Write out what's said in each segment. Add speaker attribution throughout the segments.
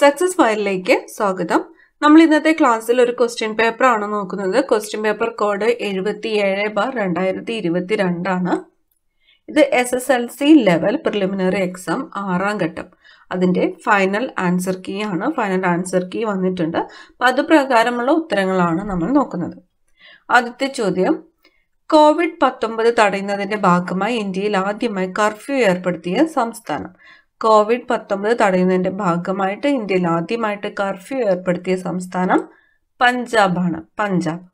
Speaker 1: Success ഫയലിലേക്ക് സ്വാഗതം. നമ്മൾ ഇന്നത്തെ ക്ലാസ്സിൽ ഒരു ക്വസ്റ്റ്യൻ പേപ്പർ ആണ് നോക്കുന്നത്. ക്വസ്റ്റ്യൻ പേപ്പർ കോഡ് എഴുപത്തി ഏഴ് ബാർ രണ്ടായിരത്തി ഇരുപത്തി രണ്ടാണ് ഇത് S S L C level preliminary exam ആറാം ഘട്ടം. അതിന്റെ ഫൈനൽ ആൻസർ കീ ആണ്. ഫൈനൽ ആൻസർ കീ വന്നിട്ടുണ്ട്. അപ്പം അത് പ്രകാരമുള്ള ഉത്തരങ്ങളാണ് നമ്മൾ നോക്കുന്നത്. ആദ്യത്തെ ചോദ്യം. കോവിഡ് പത്തൊമ്പത് തടയുന്നതിന്റെ ഭാഗമായി ഇന്ത്യയിൽ ആദ്യമായി കർഫ്യൂ ഏർപ്പെടുത്തിയ സംസ്ഥാനം. കോവിഡ് പത്തൊമ്പത് തടയുന്നതിന്റെ ഭാഗമായിട്ട് ഇന്ത്യയിൽ ആദ്യമായിട്ട് കർഫ്യൂ ഏർപ്പെടുത്തിയ സംസ്ഥാനം പഞ്ചാബാണ്. പഞ്ചാബ്.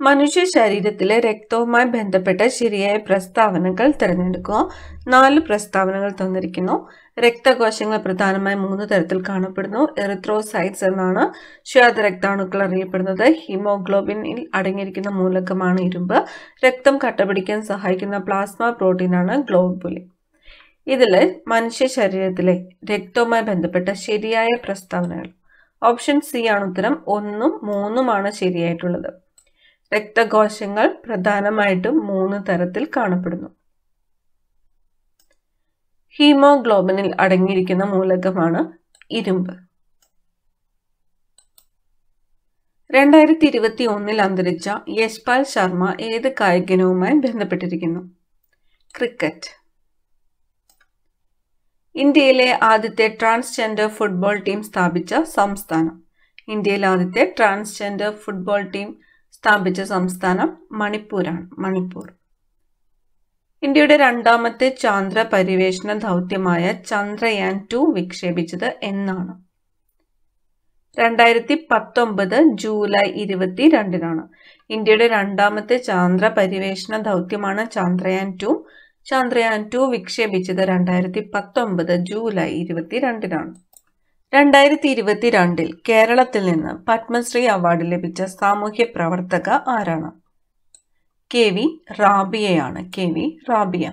Speaker 1: മനുഷ്യ ശരീരത്തിലെ രക്തവുമായി ബന്ധപ്പെട്ട ശരിയായ പ്രസ്താവനകൾ തിരഞ്ഞെടുക്കുക. നാല് പ്രസ്താവനകൾ തന്നിരിക്കുന്നു. രക്തകോശങ്ങൾ പ്രധാനമായും മൂന്ന് തരത്തിൽ കാണപ്പെടുന്നു. എറിത്രോസൈറ്റ്സ് എന്നാണ് ശ്വേതരക്താണുക്കൾ അറിയപ്പെടുന്നത്. ഹീമോഗ്ലോബിനിൽ അടങ്ങിയിരിക്കുന്ന മൂലകമാണ് ഇരുമ്പ്. രക്തം കട്ടപിടിക്കാൻ സഹായിക്കുന്ന പ്ലാസ്മ പ്രോട്ടീനാണ് ഗ്ലോബുലിൻ. ഇതിൽ മനുഷ്യ ശരീരത്തിലെ രക്തവുമായി ബന്ധപ്പെട്ട ശരിയായ പ്രസ്താവനകൾ. ഓപ്ഷൻ സി ആണ് ഉത്തരം. ഒന്നും മൂന്നുമാണ് ശരിയായിട്ടുള്ളത്. രക്തകോശങ്ങൾ പ്രധാനമായിട്ടും മൂന്ന് തരത്തിൽ കാണപ്പെടുന്നു. ഹീമോഗ്ലോബിനിൽ അടങ്ങിയിരിക്കുന്ന മൂലകമാണ് ഇരുമ്പ്. രണ്ടായിരത്തി ഇരുപത്തി ഒന്നിൽ അന്തരിച്ച യശ്പാൽ ശർമ്മ ഏത് കായികനവുമായി ബന്ധപ്പെട്ടിരിക്കുന്നു? ക്രിക്കറ്റ്. ഇന്ത്യയിലെ ആദ്യത്തെ ട്രാൻസ്ജെൻഡർ ഫുട്ബോൾ ടീം സ്ഥാപിച്ച സംസ്ഥാനം. ഇന്ത്യയിലെ ആദ്യത്തെ ട്രാൻസ്ജെൻഡർ ഫുട്ബോൾ ടീം സ്ഥാപിച്ച സംസ്ഥാനം മണിപ്പൂരാണ്. മണിപ്പൂർ. ഇന്ത്യയുടെ രണ്ടാമത്തെ ചാന്ദ്ര പര്യവേഷണ ദൗത്യമായ ചന്ദ്രയാൻ ടു വിക്ഷേപിച്ചത് എന്നാണ്. രണ്ടായിരത്തി പത്തൊമ്പത് ജൂലൈ ഇരുപത്തി രണ്ടിനാണ് ഇന്ത്യയുടെ രണ്ടാമത്തെ ചാന്ദ്ര പര്യവേഷണ ദൗത്യമാണ് ചന്ദ്രയാൻ ടു. ചന്ദ്രയാൻ ടു വിക്ഷേപിച്ചത് രണ്ടായിരത്തി പത്തൊമ്പത് ജൂലൈ ഇരുപത്തി രണ്ടിനാണ് രണ്ടായിരത്തി ഇരുപത്തിരണ്ടിൽ കേരളത്തിൽ നിന്ന് പത്മശ്രീ അവാർഡ് ലഭിച്ച സാമൂഹ്യ പ്രവർത്തക ആരാണ്? K V റാബിയയാണ്. K V Rabiya.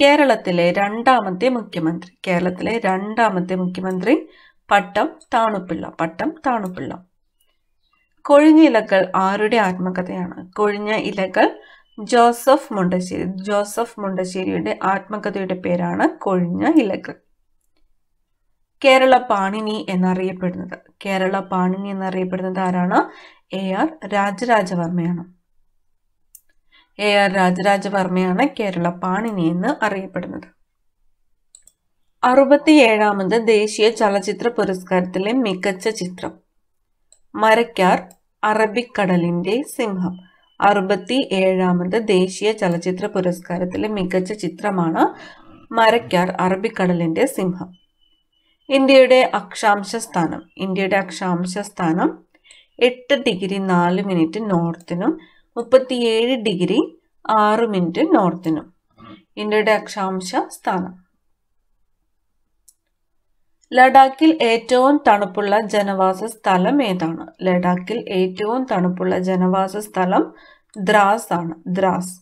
Speaker 1: കേരളത്തിലെ രണ്ടാമത്തെ മുഖ്യമന്ത്രി. കേരളത്തിലെ രണ്ടാമത്തെ മുഖ്യമന്ത്രി പട്ടം താണുപിള്ള. പട്ടം താണുപിള്ള. കൊഴിഞ്ഞ ഇലകൾ ആരുടെ ആത്മകഥയാണ്? കൊഴിഞ്ഞ ഇലകൾ ജോസഫ് മുണ്ടശ്ശേരി. ജോസഫ് മുണ്ടശ്ശേരിയുടെ ആത്മകഥയുടെ പേരാണ് കൊഴിഞ്ഞ ഇലകൾ. കേരള പാണിനി എന്നറിയപ്പെടുന്നത്. കേരള പാണിനി എന്നറിയപ്പെടുന്നത് ആരാണ്? എ ആർ രാജരാജവർമ്മയാണ്. എ ആർ രാജരാജവർമ്മയാണ് കേരള പാണിനി എന്ന് അറിയപ്പെടുന്നത്. അറുപത്തിയേഴാമത് ദേശീയ ചലച്ചിത്ര പുരസ്കാരത്തിലെ മികച്ച ചിത്രം. മരക്കാർ അറബിക്കടലിന്റെ സിംഹം. അറുപത്തി ഏഴാമത് ദേശീയ ചലച്ചിത്ര പുരസ്കാരത്തിലെ മികച്ച ചിത്രമാണ് മരക്കാർ അറബിക്കടലിന്റെ സിംഹം. ഇന്ത്യയുടെ അക്ഷാംശ സ്ഥാനം. ഇന്ത്യയുടെ അക്ഷാംശ സ്ഥാനം എട്ട് ഡിഗ്രി നാല് മിനിറ്റ് നോർത്തിനും മുപ്പത്തിയേഴ് ഡിഗ്രി ആറ് മിനിറ്റ് നോർത്തിനും. ഇന്ത്യയുടെ അക്ഷാംശ സ്ഥാനം. ലഡാക്കിൽ ഏറ്റവും തണുപ്പുള്ള ജനവാസ സ്ഥലം ഏതാണ്? ലഡാക്കിൽ ഏറ്റവും തണുപ്പുള്ള ജനവാസ സ്ഥലം ദ്രാസ് ആണ്. ദ്രാസ്.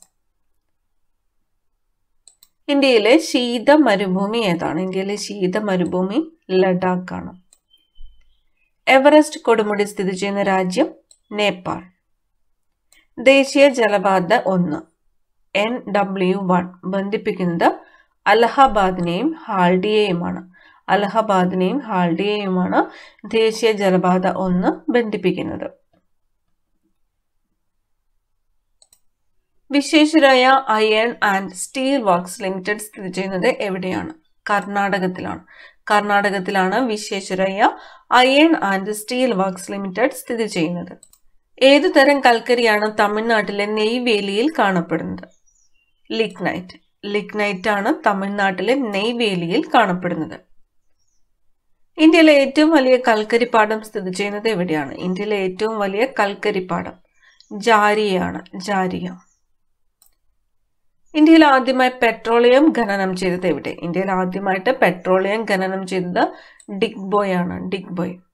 Speaker 1: ഇന്ത്യയിലെ ശീത മരുഭൂമി ഏതാണ്? ഇന്ത്യയിലെ ശീത മരുഭൂമി ലഡാക്കാണ്. എവറസ്റ്റ് കൊടുമുടി സ്ഥിതി ചെയ്യുന്ന രാജ്യം നേപ്പാൾ. ദേശീയ ജലപാത ഒന്ന്. എൻ ഡബ്ല്യു വൺ ബന്ധിപ്പിക്കുന്നത് അലഹബാദിനെയും ഹാൾഡിയെയുമാണ് അലഹബാദിനെയും ഹാൾഡിയെയുമാണ് ദേശീയ ജലപാത ഒന്ന് ബന്ധിപ്പിക്കുന്നത്. Visvesvaraya iron and steel works limited സ്ഥിതി ചെയ്യുന്നത് എവിടെയാണ്? കർണാടകത്തിലാണ്. കർണാടകത്തിലാണ് Visvesvaraya iron and steel works limited സ്ഥിതി ചെയ്യുന്നത്. ഏതു തരം കൽക്കരിയാണ് തമിഴ്നാട്ടിലെ നെയ്വേലിയിൽ കാണപ്പെടുന്നത്? ലിഗ്നൈറ്റ് ലിഗ്നൈറ്റ് ആണ് തമിഴ്നാട്ടിലെ നെയ്വേലിയിൽ കാണപ്പെടുന്നത്. ഇന്ത്യയിലെ ഏറ്റവും വലിയ കൽക്കരിപ്പാടം സ്ഥിതി ചെയ്യുന്നത് എവിടെയാണ്? ഇന്ത്യയിലെ ഏറ്റവും വലിയ കൽക്കരിപ്പാടം ജാരിയാണ് ജാരിയ. ഇന്ത്യയിൽ ആദ്യമായി പെട്രോളിയം ഖനനം ചെയ്തത് എവിടെ? ഇന്ത്യയിൽ ആദ്യമായിട്ട് പെട്രോളിയം ഖനനം ചെയ്തത് ഡിഗ്ബോയാണ്. ഡിഗ്ബോയ്.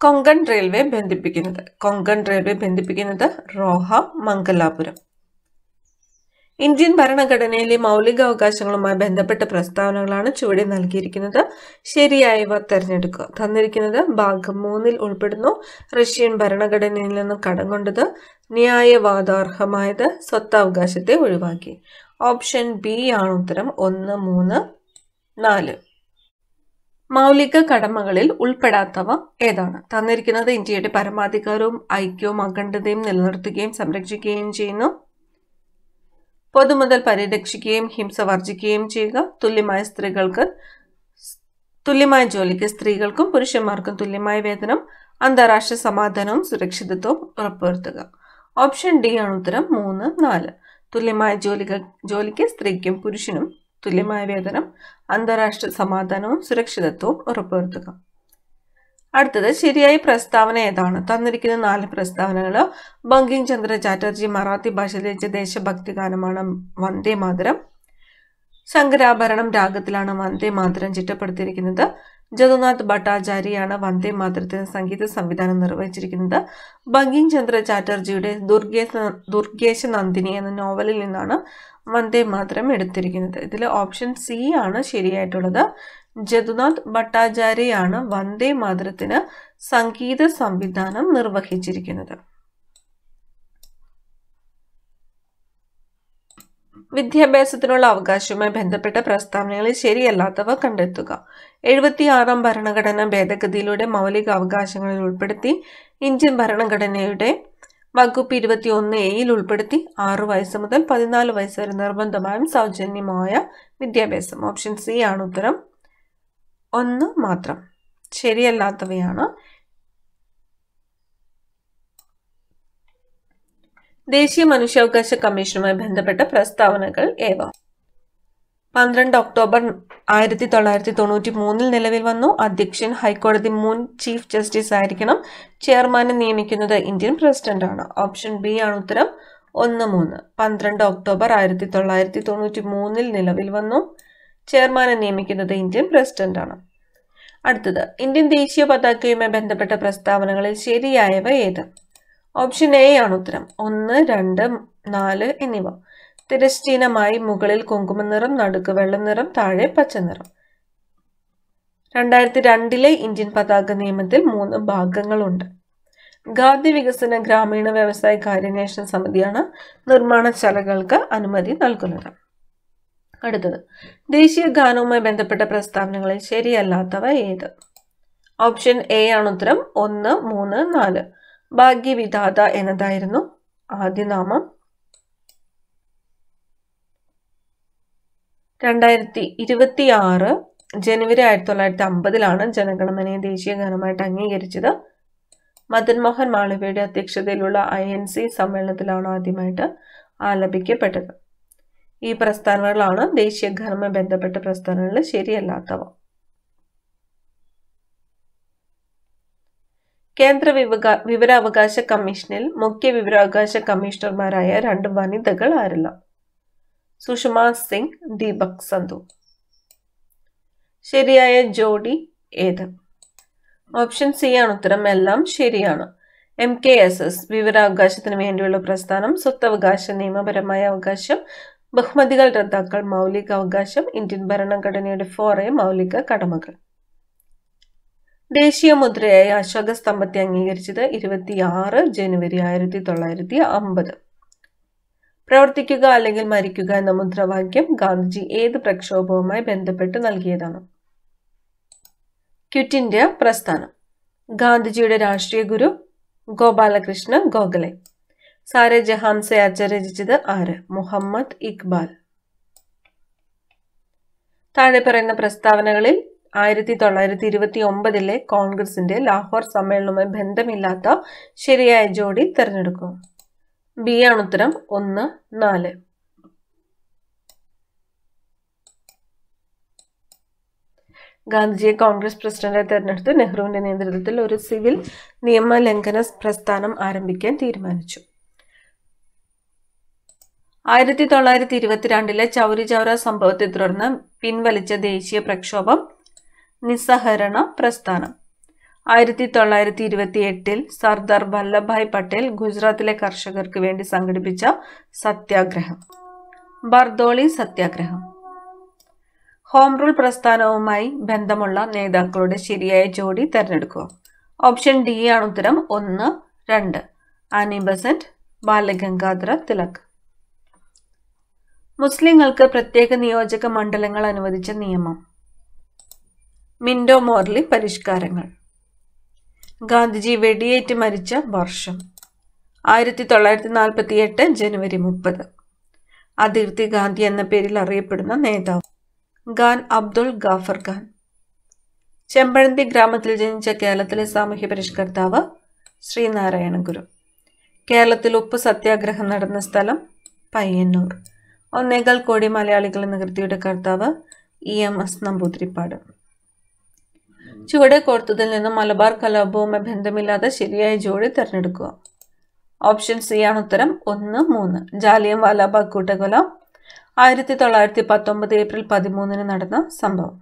Speaker 1: കൊങ്കൺ റെയിൽവേ ബന്ധിപ്പിക്കുന്നത്. കൊങ്കൺ റെയിൽവേ ബന്ധിപ്പിക്കുന്നത് റോഹ മംഗലാപുരം. ഇന്ത്യൻ ഭരണഘടനയിലെ മൗലിക അവകാശങ്ങളുമായി ബന്ധപ്പെട്ട പ്രസ്താവനകളാണ് ചുവടെ നൽകിയിരിക്കുന്നത്. ശരിയായവ തിരഞ്ഞെടുക്കുക. തന്നിരിക്കുന്നത് ഭാഗം മൂന്നിൽ ഉൾപ്പെടുന്നു. റഷ്യൻ ഭരണഘടനയിൽ നിന്ന് കടം കൊണ്ടത് ന്യായവാദാർഹമായത് സ്വത്തവകാശത്തെ ഒഴിവാക്കി. ഓപ്ഷൻ ബി ആണ് ഉത്തരം. ഒന്ന് മൂന്ന് നാല്. മൗലിക കടമകളിൽ ഉൾപ്പെടാത്തവ ഏതാണ്? തന്നിരിക്കുന്നത് ഇന്ത്യയുടെ പരമാധികാരവും ഐക്യവും അഖണ്ഡതയും നിലനിർത്തുകയും സംരക്ഷിക്കുകയും ചെയ്യുന്നു. പൊതുമുതൽ പരിരക്ഷിക്കുകയും ഹിംസ വർജിക്കുകയും ചെയ്യുക. തുല്യമായ സ്ത്രീകൾക്ക് തുല്യമായ ജോലിക്ക് സ്ത്രീകൾക്കും പുരുഷന്മാർക്കും തുല്യമായ വേതനം അന്താരാഷ്ട്ര സമാധാനവും സുരക്ഷിതത്വവും ഉറപ്പുവരുത്തുക. ഓപ്ഷൻ ഡി ആണ് ഉത്തരം മൂന്ന് നാല്. തുല്യമായ ജോലികൾ ജോലിക്ക് സ്ത്രീക്കും പുരുഷനും തുല്യമായ വേതനം അന്താരാഷ്ട്ര സമാധാനവും സുരക്ഷിതത്വവും ഉറപ്പുവരുത്തുക. അടുത്തത് ശരിയായ പ്രസ്താവന ഏതാണ്? തന്നിരിക്കുന്ന നാല് പ്രസ്താവനകൾ ബങ്കിം ചന്ദ്ര ചാറ്റർജി മറാത്തി ഭാഷയിൽ രചിച്ച ദേശഭക്തി ഗാനമാണ് വന്ദേ മാതരം. ശങ്കരാഭരണം രാഗത്തിലാണ് വന്ദേ മാതരം ചിട്ടപ്പെടുത്തിയിരിക്കുന്നത്. ജഗന്നാഥ് ഭട്ടാചാര്യയാണ് വന്ദേ മാതരത്തിന് സംഗീത സംവിധാനം നിർവഹിച്ചിരിക്കുന്നത്. ബങ്കിം ചന്ദ്ര ചാറ്റർജിയുടെ ദുർഗേശ ദുർഗേശ നന്ദിനി എന്ന നോവലിൽ നിന്നാണ് വന്ദേ മാതരം എടുത്തിരിക്കുന്നത്. ഇതിൽ ഓപ്ഷൻ സി ആണ് ശരിയായിട്ടുള്ളത്. ജദുനാഥ് ഭട്ടാചാര്യയാണ് വന്ദേ മാതരത്തിന് സംഗീത സംവിധാനം നിർവഹിച്ചിരിക്കുന്നത്. വിദ്യാഭ്യാസത്തിനുള്ള അവകാശവുമായി ബന്ധപ്പെട്ട പ്രസ്താവനകളിൽ ശരിയല്ലാത്തവ കണ്ടെത്തുക. എഴുപത്തിയാറാം ഭരണഘടന ഭേദഗതിയിലൂടെ മൗലിക അവകാശങ്ങളിൽ ഉൾപ്പെടുത്തി ഇന്ത്യൻ ഭരണഘടനയുടെ വകുപ്പ് ഇരുപത്തി ഒന്ന് എയിൽ ഉൾപ്പെടുത്തി ആറു വയസ്സ് മുതൽ പതിനാല് വയസ്സ് വരെ നിർബന്ധമായും സൗജന്യമായ വിദ്യാഭ്യാസം. ഓപ്ഷൻ സി ആണ് ഉത്തരം. ഒന്ന് മാത്രം. ശരിയല്ലാത്തവയാണ്. ദേശീയ മനുഷ്യാവകാശ കമ്മീഷനുമായി ബന്ധപ്പെട്ട പ്രസ്താവനകൾ ഏവ? പന്ത്രണ്ട് ഒക്ടോബർ ആയിരത്തി തൊള്ളായിരത്തി തൊണ്ണൂറ്റി മൂന്നിൽ നിലവിൽ വന്നു. അധ്യക്ഷൻ ഹൈക്കോടതി മുൻ ചീഫ് ജസ്റ്റിസ് ആയിരിക്കണം. ചെയർമാനെ നിയമിക്കുന്നത് ഇന്ത്യൻ പ്രസിഡന്റാണ് ഓപ്ഷൻ ബി ആണ് ഉത്തരം. ഒന്ന് മൂന്ന്. പന്ത്രണ്ട് ഒക്ടോബർ ആയിരത്തി തൊള്ളായിരത്തി തൊണ്ണൂറ്റി മൂന്നിൽ നിലവിൽ വന്നു. ചെയർമാനെ നിയമിക്കുന്നത് ഇന്ത്യൻ പ്രസിഡന്റാണ് അടുത്തത്. ഇന്ത്യൻ ദേശീയ പതാകയുമായി ബന്ധപ്പെട്ട പ്രസ്താവനകളിൽ ശരിയായവ ഏത്? ഓപ്ഷൻ എ ആണ് ഉത്തരം. ഒന്ന് രണ്ട് നാല് എന്നിവ. തിരശ്ചീനമായി മുകളിൽ കുങ്കുമനിറം നടുക്ക് വെള്ളനിറം താഴെ പച്ചനിറം രണ്ടായിരത്തി രണ്ടിലെ ഇന്ത്യൻ പതാക നിയമത്തിൽ മൂന്ന് ഭാഗങ്ങളുണ്ട്. ഖാദ്യ വികസന ഗ്രാമീണ വ്യവസായ കാര്യാന്വേഷണ സമിതിയാണ് നിർമ്മാണ നിർമ്മാണശാലകൾക്ക് അനുമതി നൽകുന്നത്. അടുത്തത് ദേശീയ ഗാനവുമായി ബന്ധപ്പെട്ട പ്രസ്താവനകളിൽ ശരിയല്ലാത്തവ ഏത്? ഓപ്ഷൻ എ ആണ് ഉത്തരം ഒന്ന് മൂന്ന് നാല്. ഭാഗ്യവിധാത എന്നതായിരുന്നു ആദ്യ രണ്ടായിരത്തി ഇരുപത്തി ആറ് ജനുവരി ആയിരത്തി തൊള്ളായിരത്തി അമ്പതിലാണ് ജനഗണമനയെ ദേശീയ ഗാനമായിട്ട് അംഗീകരിച്ചത്. മദൻ മോഹൻ മാളവിയുടെ അധ്യക്ഷതയിലുള്ള ഐ എൻ സി സമ്മേളനത്തിലാണ് ആദ്യമായിട്ട് ആലപിക്കപ്പെട്ടത്. ഈ പ്രസ്ഥാനങ്ങളാണ് ദേശീയ ഗാനവുമായി ബന്ധപ്പെട്ട പ്രസ്ഥാനങ്ങളിൽ ശരിയല്ലാത്തവ. കേന്ദ്ര വിവക വിവരാവകാശ കമ്മീഷനിൽ മുഖ്യ വിവരാവകാശ കമ്മീഷണർമാരായ രണ്ട് വനിതകൾ ആരെല്ലാം. സുഷമ സിംഗ് ദീപക് സന്ധു. ശരിയായ ജോഡി ഏത്? ഓപ്ഷൻ സി ആണ്. ഉത്തരം എല്ലാം ശരിയാണ്. എം കെ എസ് എസ് വിവരാവകാശത്തിന് വേണ്ടിയുള്ള പ്രസ്ഥാനം സ്വത്തവകാശ നിയമപരമായ അവകാശം ബഹുമതികൾ റദ്ദാക്കൽ മൗലിക അവകാശം ഇന്ത്യൻ ഭരണഘടനയുടെ ഫോറെ മൗലിക കടമകൾ. ദേശീയ മുദ്രയായ അശോക സ്തംഭത്തെ അംഗീകരിച്ചത് ഇരുപത്തിയാറ് ജനുവരി ആയിരത്തി തൊള്ളായിരത്തി അമ്പത്. പ്രവർത്തിക്കുക അല്ലെങ്കിൽ മരിക്കുക എന്ന മുദ്രാവാക്യം ഗാന്ധിജി ഏത് പ്രക്ഷോഭവുമായി ബന്ധപ്പെട്ട് നൽകിയതാണ്. ക്വിറ്റ് ഇന്ത്യ പ്രസ്ഥാനം. ഗാന്ധിജിയുടെ രാഷ്ട്രീയ ഗുരു ഗോപാലകൃഷ്ണ ഗോഖലെ. സാരെ ജഹാംസെ അച്ചരചിച്ചത് അച്ച രചിച്ചത് ആര്? മുഹമ്മദ് ഇക്ബാൽ താഴെ പറയുന്ന പ്രസ്താവനകളിൽ ആയിരത്തി തൊള്ളായിരത്തി ഇരുപത്തി ഒമ്പതിലെ കോൺഗ്രസിന്റെ ലാഹോർ സമ്മേളനവുമായി ബന്ധമില്ലാത്ത ശരിയായ ജോഡി തിരഞ്ഞെടുക്കുക ബി ആണ് ഉത്തരം. ഒന്ന് നാല്. ഗാന്ധിജിയെ കോൺഗ്രസ് പ്രസിഡന്റായി തെരഞ്ഞെടുത്ത് നെഹ്റുവിന്റെ നേതൃത്വത്തിൽ ഒരു സിവിൽ നിയമലംഘന പ്രസ്ഥാനം ആരംഭിക്കാൻ തീരുമാനിച്ചു. ആയിരത്തി തൊള്ളായിരത്തി ഇരുപത്തിരണ്ടിലെ ചൗരി ചൗര സംഭവത്തെ തുടർന്ന് പിൻവലിച്ച ദേശീയ പ്രക്ഷോഭം നിസ്സഹരണ പ്രസ്ഥാനം. ആയിരത്തി തൊള്ളായിരത്തി ഇരുപത്തി എട്ടിൽ സർദാർ വല്ലഭായ് പട്ടേൽ ഗുജറാത്തിലെ കർഷകർക്ക് വേണ്ടി സംഘടിപ്പിച്ച സത്യാഗ്രഹം. ബർദോളി സത്യാഗ്രഹം. ഹോം റൂൾ പ്രസ്ഥാനവുമായി ബന്ധമുള്ള നേതാക്കളുടെ ശരിയായ ജോഡി തിരഞ്ഞെടുക്കുക. ഓപ്ഷൻ ഡി ആണ് ഉത്തരം ഒന്ന് രണ്ട്. Annie Besant Balagangadhara Tilak. മുസ്ലിങ്ങൾക്ക് പ്രത്യേക നിയോജക മണ്ഡലങ്ങൾ അനുവദിച്ച നിയമം. മിൻഡോ മോർലി പരിഷ്കാരങ്ങൾ. ഗാന്ധിജി വെടിയേറ്റ് മരിച്ച വർഷം. ആയിരത്തി തൊള്ളായിരത്തി നാൽപ്പത്തി എട്ട് ജനുവരി മുപ്പത്. അതിർത്തി ഗാന്ധി എന്ന പേരിൽ അറിയപ്പെടുന്ന നേതാവ് ഖാൻ അബ്ദുൾ ഗാഫർ ഖാൻ. ചെമ്പഴന്തി ഗ്രാമത്തിൽ ജനിച്ച കേരളത്തിലെ സാമൂഹ്യ പരിഷ്കർത്താവ് ശ്രീനാരായണ ഗുരു. കേരളത്തിൽ ഉപ്പ് സത്യാഗ്രഹം നടന്ന സ്ഥലം പയ്യന്നൂർ. ഒന്നേകാൽ കോടി മലയാളികൾ എന്ന കൃതിയുടെ കർത്താവ് ഇ എം എസ് നമ്പൂതിരിപ്പാട്. ചുവടെ കോർത്തതിൽ നിന്നും മലബാർ കലാപവുമായി ബന്ധമില്ലാതെ ശരിയായ ജോഡി തിരഞ്ഞെടുക്കുക. ഓപ്ഷൻ സി ആണ് ഉത്തരം ഒന്ന് മൂന്ന്. ജാലിയം വാലാബാഗ് കൂട്ടക്കൊല. ആയിരത്തി തൊള്ളായിരത്തി പത്തൊമ്പത് ഏപ്രിൽ പതിമൂന്നിന് നടന്ന സംഭവം.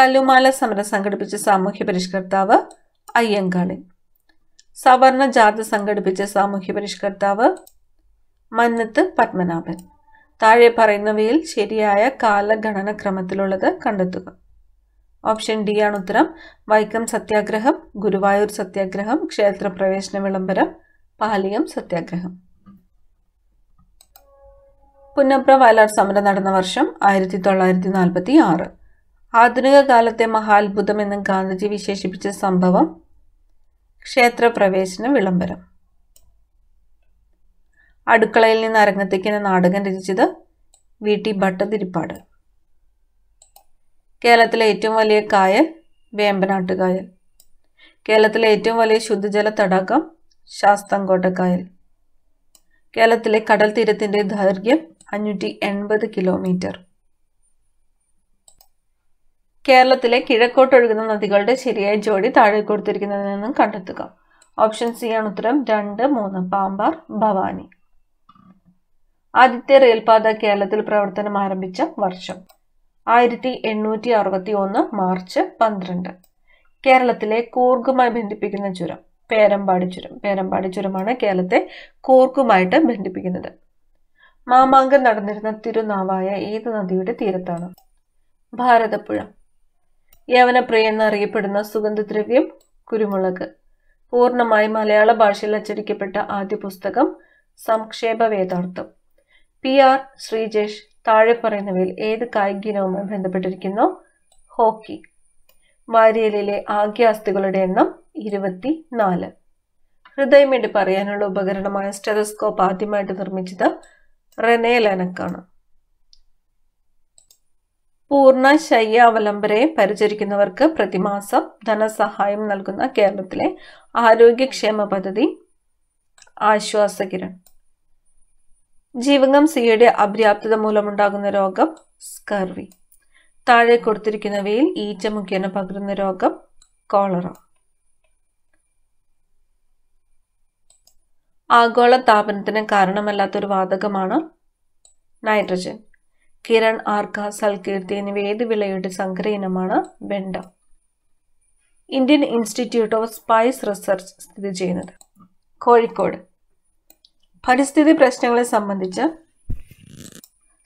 Speaker 1: കല്ലുമാല സമരം സംഘടിപ്പിച്ച സാമൂഹ്യ പരിഷ്കർത്താവ് അയ്യങ്കാളി. സവർണ ജാഥ സംഘടിപ്പിച്ച സാമൂഹ്യ പരിഷ്കർത്താവ് മന്നത്ത് പത്മനാഭൻ. താഴെ പറയുന്നവയിൽ ശരിയായ കാലഗണന ക്രമത്തിലുള്ളത് കണ്ടെത്തുക. ഓപ്ഷൻ ഡി ആണ് ഉത്തരം. വൈക്കം സത്യാഗ്രഹം ഗുരുവായൂർ സത്യാഗ്രഹം ക്ഷേത്രപ്രവേശന വിളംബരം പാലിയം സത്യാഗ്രഹം. പുന്നപ്ര വയലാർ സമരം നടന്ന വർഷം ആയിരത്തി തൊള്ളായിരത്തി നാൽപ്പത്തി ആറ് ആധുനിക കാലത്തെ മഹാത്ഭുതം എന്ന് ഗാന്ധിജി വിശേഷിപ്പിച്ച സംഭവം ക്ഷേത്രപ്രവേശന വിളംബരം. അടുക്കളയിൽ നിന്ന് അരങ്ങത്തേക്ക് എന്ന നാടകം രചിച്ചത് വി ടി ഭട്ടതിരിപ്പാട്. കേരളത്തിലെ ഏറ്റവും വലിയ കായൽ വേമ്പനാട്ട് കായൽ കേരളത്തിലെ ഏറ്റവും വലിയ ശുദ്ധജല തടാകം ശാസ്തംകോട്ട കായൽ കേരളത്തിലെ കടൽ തീരത്തിന്റെ ദൈർഘ്യം അഞ്ഞൂറ്റി എൺപത് കിലോമീറ്റർ. കേരളത്തിലെ കിഴക്കോട്ടൊഴുകുന്ന നദികളുടെ ശരിയായ ജോഡി താഴെ കൊടുത്തിരിക്കുന്നതിൽ നിന്നും കണ്ടെത്തുക. ഓപ്ഷൻ സി ആണ് ഉത്തരം. രണ്ട് മൂന്ന് പാമ്പാർ ഭവാനി. ആദ്യത്തെ റെയിൽപാത കേരളത്തിൽ പ്രവർത്തനം ആരംഭിച്ച വർഷം. ആയിരത്തി എണ്ണൂറ്റി അറുപത്തി ഒന്ന് മാർച്ച് പന്ത്രണ്ട്. കേരളത്തിലെ കൂർഗുമായി ബന്ധിപ്പിക്കുന്ന ചുരം പേരമ്പാടി ചുരം. പേരമ്പാടി ചുരമാണ് കേരളത്തെ കൂർഗുമായിട്ട് ബന്ധിപ്പിക്കുന്നത്. മാമാങ്കം നടന്നിരുന്ന തിരുനാവായ ഏത് നദിയുടെ തീരത്താണ്. ഭാരതപ്പുഴ. യവനപ്രിയ എന്നറിയപ്പെടുന്ന സുഗന്ധദ്രവ്യം കുരുമുളക്. പൂർണമായി മലയാള ഭാഷയിൽ അച്ചടിക്കപ്പെട്ട ആദ്യ പുസ്തകം സംക്ഷേപ വേദാർത്ഥം പി ആർ ശ്രീജേഷ് താഴെ പറയുന്നവയിൽ ഏത് കായിക ഇനവുമായി ബന്ധപ്പെട്ടിരിക്കുന്നു? ഹോക്കി. വാരിയലിലെ ആഗ്യാസ്ഥികളുടെ എണ്ണം ഇരുപത്തി നാല് ഹൃദയമിടി പറയാനുള്ള ഉപകരണമായ സ്റ്റെതസ്കോപ്പ് ആദ്യമായിട്ട് നിർമ്മിച്ചത് റെനെ ലെനക്കാണ്. പൂർണ ശയ്യ അവലംബരെ പരിചരിക്കുന്നവർക്ക് പ്രതിമാസം ധനസഹായം നൽകുന്ന കേരളത്തിലെ ആരോഗ്യക്ഷേമ പദ്ധതി ആശ്വാസകിരൺ. ജീവകം സിയുടെ അപര്യാപ്തത മൂലമുണ്ടാകുന്ന രോഗം സ്കർവി. താഴെ കൊടുത്തിരിക്കുന്നവയിൽ ഈച്ച മുഖേന പകരുന്ന രോഗം കോളറ. ആഗോള താപനത്തിന് കാരണമല്ലാത്ത ഒരു വാതകമാണ് നൈട്രജൻ. കിരൺ ആർക്ക സൽകീർത്തി എന്നിവ ഏത് വിളയുടെ സങ്കര ഇനമാണ് വെണ്ട. Indian institute of spice research സ്ഥിതി ചെയ്യുന്നത്. കോഴിക്കോട്. പരിസ്ഥിതി പ്രശ്നങ്ങളെ സംബന്ധിച്ച്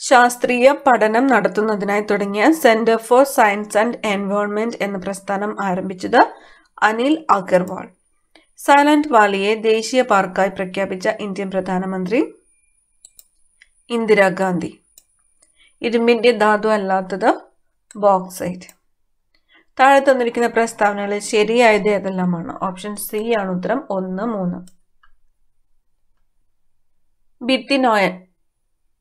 Speaker 1: ശാസ്ത്രീയ പഠനം നടത്തുന്നതിനായി തുടങ്ങിയ centre for science and environment എന്ന പ്രസ്ഥാനം ആരംഭിച്ചത് അനിൽ അഗർവാൾ. സൈലന്റ് വാലിയെ ദേശീയ പാർക്കായി പ്രഖ്യാപിച്ച ഇന്ത്യൻ പ്രധാനമന്ത്രി ഇന്ദിരാഗാന്ധി ഇരുമ്പിന്റെ ധാതു അല്ലാത്തത് ബോക്സൈറ്റ് താഴെ തന്നിരിക്കുന്ന പ്രസ്താവനകളിൽ ശരിയായത് ഏതെല്ലാമാണ്? ഓപ്ഷൻ സി ആണ് ഉത്തരം. ഒന്ന് മൂന്ന്. ബിത്തിനോയൻ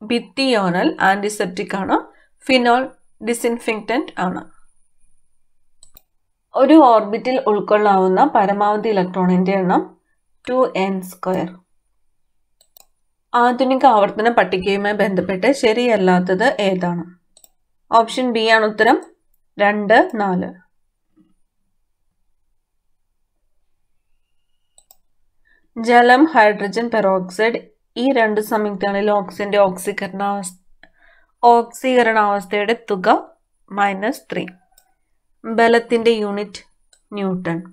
Speaker 1: ബിത്തിയോണൽ ആന്റിസെപ്റ്റിക് ആണ്. ഫിനോൾ ഡിസിൻഫിക്റ്റന്റ് ആണ്. ഒരു ഓർബിറ്റിൽ ഉൾക്കൊള്ളാവുന്ന പരമാവധി ഇലക്ട്രോണിന്റെ എണ്ണം ടു എൻ സ്ക്വയർ ആധുനിക ആവർത്തന പട്ടികയുമായി ബന്ധപ്പെട്ട് ശരിയല്ലാത്തത് ഏതാണ്? ഓപ്ഷൻ ബി ആണ് ഉത്തരം രണ്ട് നാല്. ജലം ഹൈഡ്രജൻ പെറോക്സൈഡ് ഈ രണ്ട് സംയുക്തങ്ങളിൽ ഓക്സിജന്റെ ഓക്സീകരണാവസ്ഥ ഓക്സീകരണാവസ്ഥയുടെ തുക മൈനസ് ത്രീ ബലത്തിന്റെ യൂണിറ്റ് ന്യൂട്ടൺ.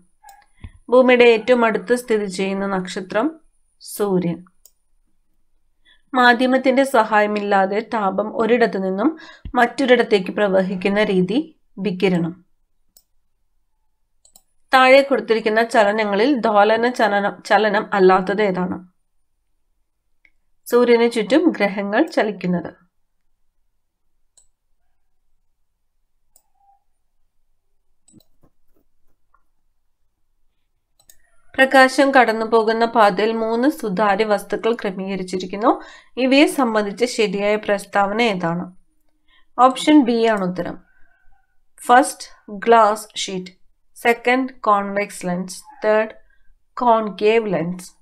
Speaker 1: ഭൂമിയുടെ ഏറ്റവും അടുത്ത് സ്ഥിതി ചെയ്യുന്ന നക്ഷത്രം സൂര്യൻ. മാധ്യമത്തിന്റെ സഹായമില്ലാതെ താപം ഒരിടത്തു നിന്നും മറ്റൊരിടത്തേക്ക് പ്രവഹിക്കുന്ന രീതി വികിരണം. താഴെ കൊടുത്തിരിക്കുന്ന ചലനങ്ങളിൽ ദോലന ചലനം ചലനം അല്ലാത്തത് ഏതാണ്? സൂര്യന് ചുറ്റും ഗ്രഹങ്ങൾ ചലിക്കുന്നത്. പ്രകാശം കടന്നു പോകുന്ന പാതയിൽ മൂന്ന് സുതാര്യ വസ്തുക്കൾ ക്രമീകരിച്ചിരിക്കുന്നു. ഇവയെ സംബന്ധിച്ച് ശരിയായ പ്രസ്താവന ഏതാണ്? ഓപ്ഷൻ ബി ആണ് ഉത്തരം. First glass sheet. Second convex lens. Third concave lens.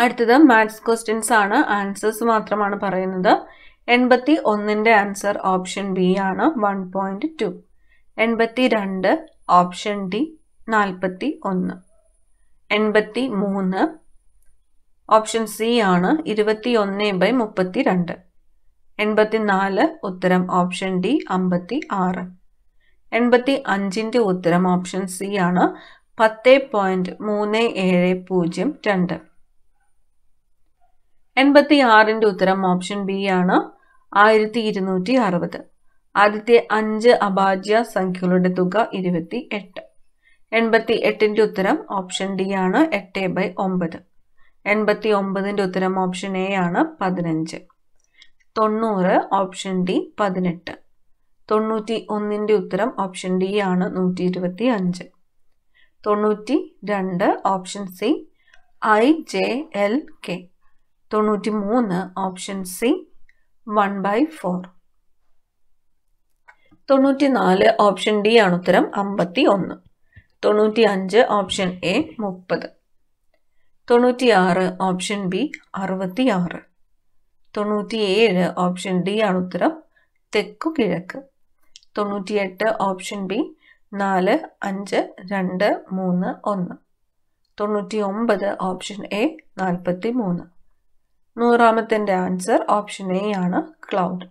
Speaker 1: അടുത്തത് മാത്സ് ക്വസ്റ്റ്യൻസ് ആണ്. ആൻസേഴ്സ് മാത്രമാണ് പറയുന്നത്. എൺപത്തി ഒന്നിന്റെ ആൻസർ ഓപ്ഷൻ ബി ആണ്. വൺ പോയിന്റ് ടു എൺപത്തി രണ്ട് ഓപ്ഷൻ ഡി നാൽപ്പത്തി ഒന്ന് എൺപത്തി മൂന്ന് ഓപ്ഷൻ സി ആണ്. ഇരുപത്തി ഒന്ന് ബൈ മുപ്പത്തി രണ്ട് എൺപത്തി നാല് ഉത്തരം ഓപ്ഷൻ ഡി അമ്പത്തി ആറ് എൺപത്തി അഞ്ചിന്റെ ഉത്തരം ഓപ്ഷൻ സി ആണ്. പത്ത് പോയിന്റ് മൂന്ന് ഏഴ് പൂജ്യം രണ്ട്. എൺപത്തി ആറിന്റെ ഉത്തരം ഓപ്ഷൻ ബി ആണ്. ആയിരത്തി ഇരുന്നൂറ്റി അറുപത് ആദ്യത്തെ അഞ്ച് അഭാജ്യ സംഖ്യകളുടെ തുക ഇരുപത്തി എട്ട് എൺപത്തി എട്ടിന്റെ ഉത്തരം ഓപ്ഷൻ ഡി ആണ് എട്ട് ബൈ ഒമ്പത്. എൺപത്തി ഒമ്പതിന്റെ ഉത്തരം ഓപ്ഷൻ എ ആണ് പതിനഞ്ച്. തൊണ്ണൂറ് ഓപ്ഷൻ ഡി പതിനെട്ട്. തൊണ്ണൂറ്റി ഒന്നിന്റെ ഉത്തരം ഓപ്ഷൻ ഡി ആണ് നൂറ്റി ഇരുപത്തി അഞ്ച് തൊണ്ണൂറ്റി രണ്ട് option C I J L K. തൊണ്ണൂറ്റി മൂന്ന് option C one by four തൊണ്ണൂറ്റി നാല് ഓപ്ഷൻ ഡി ആണ് ഉത്തരം അമ്പത്തി ഒന്ന് തൊണ്ണൂറ്റി അഞ്ച് ഓപ്ഷൻ എ മുപ്പത്. തൊണ്ണൂറ്റി ആറ് ഓപ്ഷൻ ബി അറുപത്തി ആറ് തൊണ്ണൂറ്റി ഏഴ് ഓപ്ഷൻ ഡി ആണ് ഉത്തരം തെക്കു കിഴക്ക്. തൊണ്ണൂറ്റിയെട്ട് ഓപ്ഷൻ ബി നാല് അഞ്ച് രണ്ട് മൂന്ന് ഒന്ന്. തൊണ്ണൂറ്റി ഒമ്പത് ഓപ്ഷൻ എ നാൽപ്പത്തി മൂന്ന് നൂറാമത്തിന്റെ ആൻസർ ഓപ്ഷൻ എ ആണ് ക്ലൗഡ്